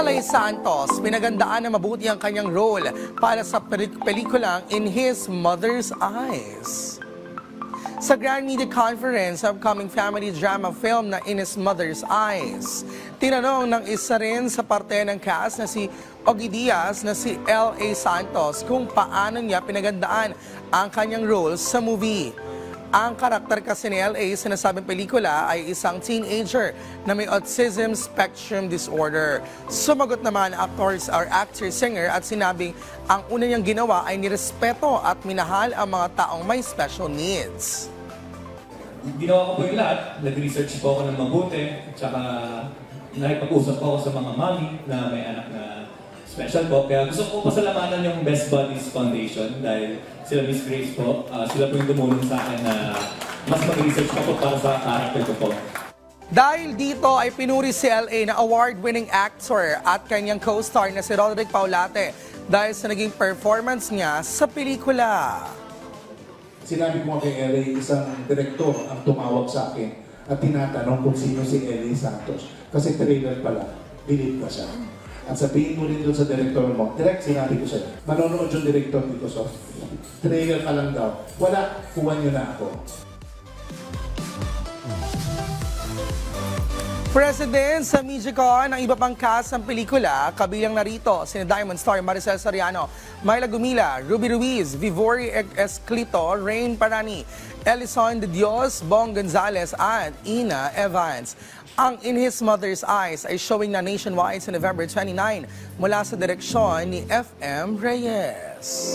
LA Santos, pinagandaan na mabuti ang kanyang role para sa pelik- pelikulang In His Mother's Eyes. Sa Grand Media Conference upcoming family drama film na In His Mother's Eyes, tinanong ng isa rin sa parte ng cast na si Ogie Diaz na si L.A. Santos kung paano niya pinagandaan ang kanyang role sa movie. Ang karakter kasi ni L.A. sa nasabing pelikula ay isang teenager na may autism spectrum disorder. Sumagot naman ang actors or actor-singer at sinabing ang una niyang ginawa ay nirespeto at minahal ang mga taong may special needs. Ginawa ko po yung lahat. Nag-research po ako ng mabuti. At saka nakipag-usap po ako sa mga mami na may anak na special po. Kaya gusto ko pasalamanan yung Best Buddies Foundation dahil sila Miss Grace po. ah, sila po yung tumulong sa akin na mas mag-research pa po para sa character ko po. Dahil dito ay pinuri si L.A. na award-winning actor at kanyang co-star na si Roderick Paulate dahil sa naging performance niya sa pelikula. Sinabi ko kay LA, isang direktor ang tumawag sa akin at tinatanong kung sino si LA Santos. Kasi trailer pala, believe ka siya. At sabihin mo rin doon sa direktor mo, direct sinabi ko sa'yo, manonood yung direktor because of trailer ka lang daw. Wala, kuha niyo na ako. President sa MediaCon ang iba pang cast ng pelikula, kabilang narito sina Diamond Star Maricel Soriano, Myla Gumila, Ruby Ruiz, Vivori Esclito, Rain Parani, Elison De Dios, Bong Gonzales at Ina Evans. Ang In His Mother's Eyes ay showing na nationwide sa November 29 mula sa direksyon ni FM Reyes.